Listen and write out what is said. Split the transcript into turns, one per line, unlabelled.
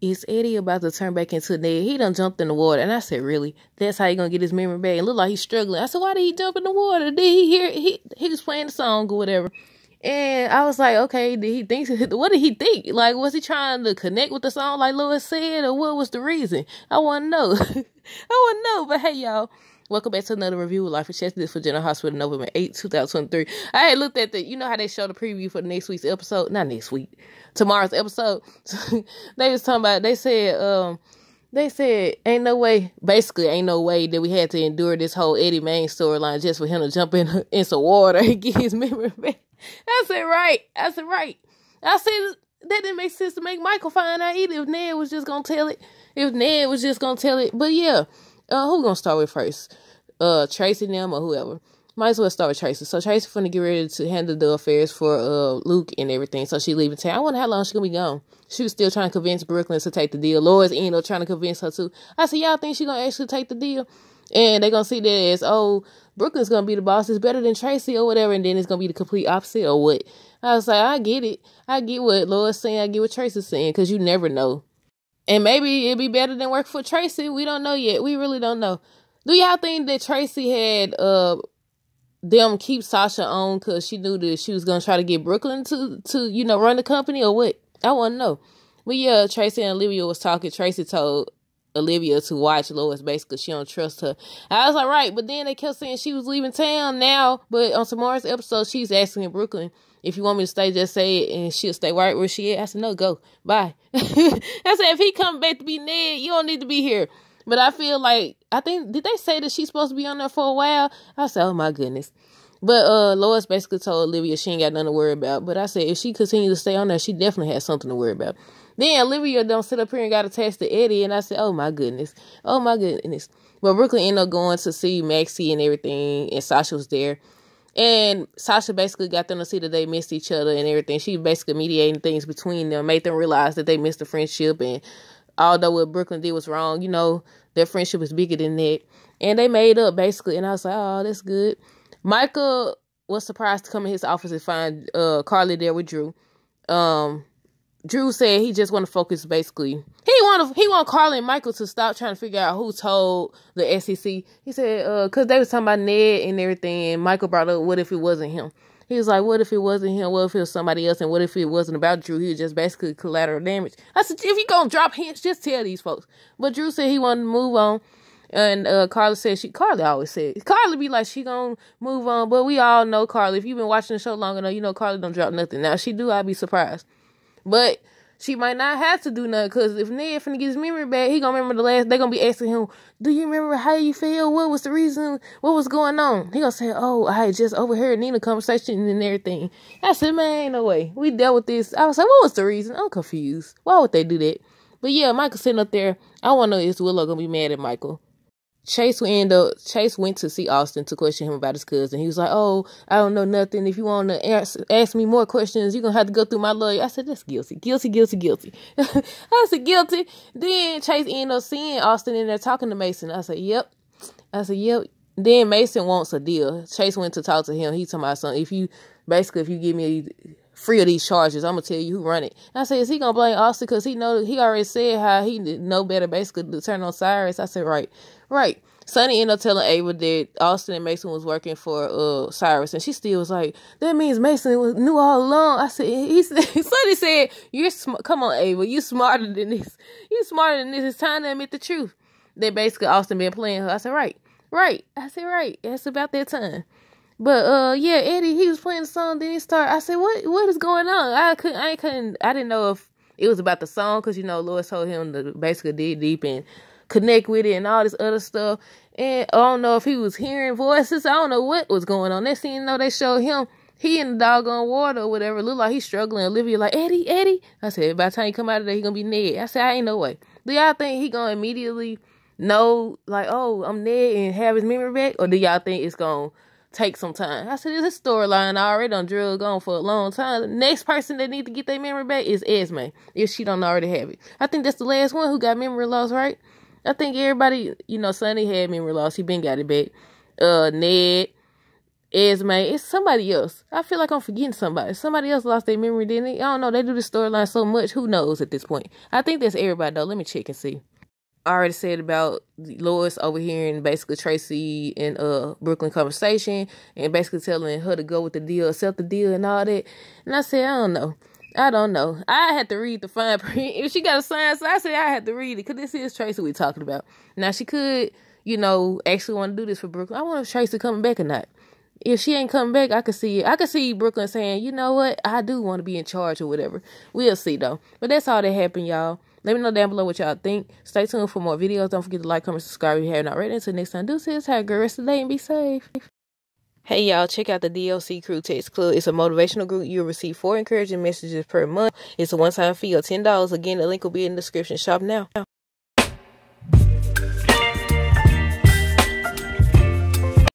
is Eddie about to turn back into Ned? He done jumped in the water. And I said, really? That's how he gonna get his memory back? It looked like he's struggling. I said, why did he jump in the water? Did he hear, he, he was playing the song or whatever. And I was like, okay, did he think, what did he think? Like, was he trying to connect with the song like Lois said, or what was the reason? I want to know. I want to know. But hey, y'all, welcome back to another review of Life of Chess. This for General Hospital, November 8, 2023. I had looked at the, you know how they show the preview for the next week's episode? Not next week, tomorrow's episode. they was talking about, they said, um, they said, ain't no way, basically, ain't no way that we had to endure this whole Eddie Maine storyline just for him to jump in, in some water and get his memory back. I said, right. I said, right. I said, that didn't make sense to make Michael find out either if Ned was just gonna tell it. If Ned was just gonna tell it. But yeah, uh, who gonna start with first? Uh, Tracy them or whoever. Might as well start with Tracy. So Tracy finna get ready to handle the affairs for uh Luke and everything. So she leaving town. I wonder how long she gonna be gone. She was still trying to convince Brooklyn to take the deal. Lois ended up trying to convince her to. I said, y'all think she gonna actually take the deal? And they gonna see that as oh Brooklyn's gonna be the boss. It's better than Tracy or whatever, and then it's gonna be the complete opposite or what. I was like, I get it. I get what Lois saying. I get what Tracy's saying because you never know. And maybe it'd be better than work for Tracy. We don't know yet. We really don't know. Do y'all think that Tracy had uh them keep Sasha on because she knew that she was gonna try to get Brooklyn to to you know run the company or what? I want to know. But yeah, Tracy and Olivia was talking. Tracy told Olivia to watch Lois basically she don't trust her. I was like, right, but then they kept saying she was leaving town now. But on tomorrow's episode, she's asking in Brooklyn if you want me to stay, just say it, and she'll stay right where she is. I said, no, go, bye. I said, if he come back to be Ned, you don't need to be here. But I feel like I think did they say that she's supposed to be on there for a while? I said, oh my goodness. But uh Lois basically told Olivia she ain't got nothing to worry about. But I said if she continues to stay on there, she definitely has something to worry about. Then Olivia don't sit up here and got attached to Eddie, and I said, "Oh my goodness, oh my goodness." But Brooklyn ended up going to see Maxie and everything, and Sasha was there. And Sasha basically got them to see that they missed each other and everything. She basically mediating things between them, made them realize that they missed the friendship. And although what Brooklyn did was wrong, you know, their friendship was bigger than that. And they made up basically. And I was like, oh, that's good. Michael was surprised to come in his office and find uh, Carly there with Drew. Um, Drew said he just want to focus basically. He want to he want Carly and Michael to stop trying to figure out who told the SEC. He said uh cuz they was talking about Ned and everything and Michael brought up what if it wasn't him. He was like, what if it wasn't him? What if it was somebody else? And what if it wasn't about Drew? He was just basically collateral damage. I said, if you gonna drop hints, just tell these folks. But Drew said he wanted to move on. And uh, Carla said she. Carly always said Carly be like she gonna move on, but we all know Carly. If you've been watching the show long enough, you know Carly don't drop nothing. Now she do, I'd be surprised. But she might not have to do nothing because if Ned finna get his memory back, he gonna remember the last. They gonna be asking him, "Do you remember how you feel? What was the reason? What was going on?" He gonna say, "Oh, I just overheard Nina conversation and everything." I said, "Man, ain't no way. We dealt with this." I was like, "What was the reason?" I'm confused. Why would they do that? But yeah, Michael sitting up there. I want to know is Willow gonna be mad at Michael? Chase end up Chase went to see Austin to question him about his cousin. He was like, "Oh, I don't know nothing. If you want to ask, me more questions, you're gonna have to go through my lawyer." I said, "That's guilty, guilty, guilty, guilty." I said, "Guilty." Then Chase ended up seeing Austin in there talking to Mason. I said, "Yep." I said, "Yep." Then Mason wants a deal. Chase went to talk to him. He told my son, "If you basically, if you give me free of these charges, I'm gonna tell you who run it." And I said, "Is he gonna blame Austin because he know he already said how he know better, basically to turn on Cyrus?" I said, "Right." Right. Sonny ended up telling Ava that Austin and Mason was working for uh Cyrus, and she still was like, "That means Mason was knew all along." I said, "He said." Sonny said, "You're sm- come on, Ava. You smarter than this. You smarter than this. It's time to admit the truth." That basically Austin been playing her. I said, "Right, right." I said, "Right." It's about that time. But uh, yeah, Eddie, he was playing the song. Then he started. I said, "What? What is going on?" I couldn't. I couldn't. I didn't know if it was about the song because you know Lois told him to basically dig deep and connect with it and all this other stuff. And I don't know if he was hearing voices. I don't know what was going on. Next thing you know, they showed him he in the doggone water or whatever. Look like he's struggling. Olivia like, Eddie, Eddie. I said, by the time he come out of there, he gonna be Ned. I said, I ain't no way. Do y'all think he gonna immediately know, like, oh, I'm Ned and have his memory back? Or do y'all think it's gonna take some time? I said, a storyline I already done drug on for a long time. The next person that need to get their memory back is Esme, if she don't already have it. I think that's the last one who got memory loss, right? I think everybody, you know, Sonny had memory loss. He been got it back. Uh, Ned, Esme, it's somebody else. I feel like I'm forgetting somebody. Somebody else lost their memory, didn't they? I don't know. They do the storyline so much. Who knows at this point? I think that's everybody though. Let me check and see. I already said about Lois overhearing basically Tracy and uh Brooklyn conversation and basically telling her to go with the deal, accept the deal and all that. And I said, I don't know. I don't know. I had to read the fine print. If she got a sign, so I said I had to read it because this is Tracy we talking about. Now she could, you know, actually want to do this for Brooklyn. I wonder if Tracy coming back or not. If she ain't coming back, I could see it. I could see Brooklyn saying, you know what, I do want to be in charge or whatever. We'll see though. But that's all that happened, y'all. Let me know down below what y'all think. Stay tuned for more videos. Don't forget to like, comment, subscribe if you haven't already. Until next time, do this. Have a good rest of the day and be safe. Hey y'all, check out the DLC Crew Text Club. It's a motivational group. You'll receive four encouraging messages per month. It's a one-time fee of $10. Again, the link will be in the description. Shop now.